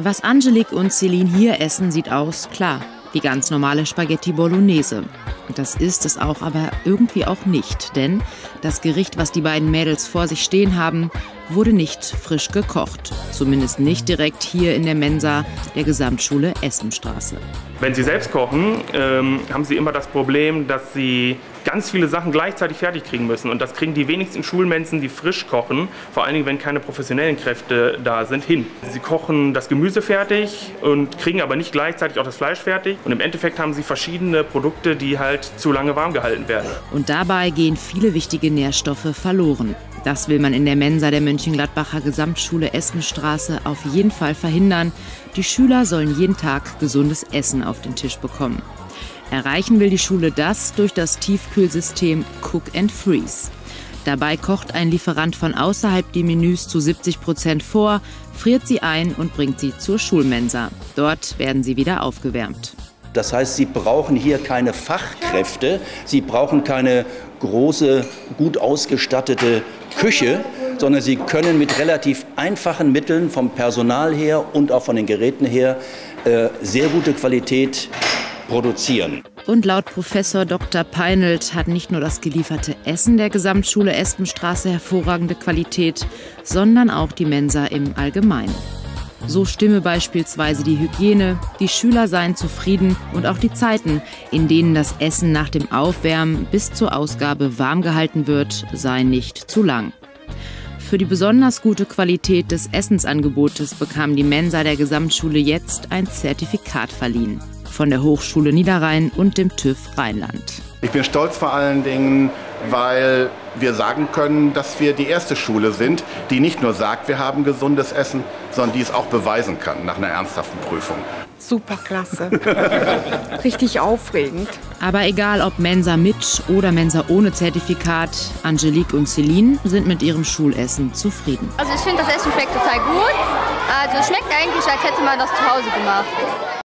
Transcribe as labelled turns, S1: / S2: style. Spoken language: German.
S1: Was Angelique und Celine hier essen, sieht aus, klar, die ganz normale Spaghetti Bolognese. Das ist es auch, aber irgendwie auch nicht, denn das Gericht, was die beiden Mädels vor sich stehen haben, wurde nicht frisch gekocht. Zumindest nicht direkt hier in der Mensa der Gesamtschule Essenstraße.
S2: Wenn Sie selbst kochen, ähm, haben Sie immer das Problem, dass Sie ganz viele Sachen gleichzeitig fertig kriegen müssen. Und das kriegen die wenigsten Schulmensen, die frisch kochen, vor allen Dingen, wenn keine professionellen Kräfte da sind, hin. Sie kochen das Gemüse fertig und kriegen aber nicht gleichzeitig auch das Fleisch fertig. Und im Endeffekt haben Sie verschiedene Produkte, die halt zu lange warm gehalten werden.
S1: Und dabei gehen viele wichtige Nährstoffe verloren. Das will man in der Mensa der Mönchengladbacher Gesamtschule Essenstraße auf jeden Fall verhindern. Die Schüler sollen jeden Tag gesundes Essen auf den Tisch bekommen. Erreichen will die Schule das durch das Tiefkühlsystem Cook and Freeze. Dabei kocht ein Lieferant von außerhalb die Menüs zu 70 Prozent vor, friert sie ein und bringt sie zur Schulmensa. Dort werden sie wieder aufgewärmt.
S3: Das heißt, Sie brauchen hier keine Fachkräfte, Sie brauchen keine große, gut ausgestattete Küche, sondern Sie können mit relativ einfachen Mitteln vom Personal her und auch von den Geräten her äh, sehr gute Qualität produzieren.
S1: Und laut Professor Dr. Peinelt hat nicht nur das gelieferte Essen der Gesamtschule Espenstraße hervorragende Qualität, sondern auch die Mensa im Allgemeinen. So stimme beispielsweise die Hygiene, die Schüler seien zufrieden und auch die Zeiten, in denen das Essen nach dem Aufwärmen bis zur Ausgabe warm gehalten wird, seien nicht zu lang. Für die besonders gute Qualität des Essensangebotes bekam die Mensa der Gesamtschule jetzt ein Zertifikat verliehen. Von der Hochschule Niederrhein und dem TÜV Rheinland.
S4: Ich bin stolz vor allen Dingen, weil wir sagen können, dass wir die erste Schule sind, die nicht nur sagt, wir haben gesundes Essen, sondern die es auch beweisen kann nach einer ernsthaften Prüfung.
S5: Superklasse. Richtig aufregend.
S1: Aber egal ob Mensa mit oder Mensa ohne Zertifikat, Angelique und Celine sind mit ihrem Schulessen zufrieden.
S6: Also ich finde, das Essen schmeckt total gut. Also es schmeckt eigentlich, als hätte man das zu Hause gemacht.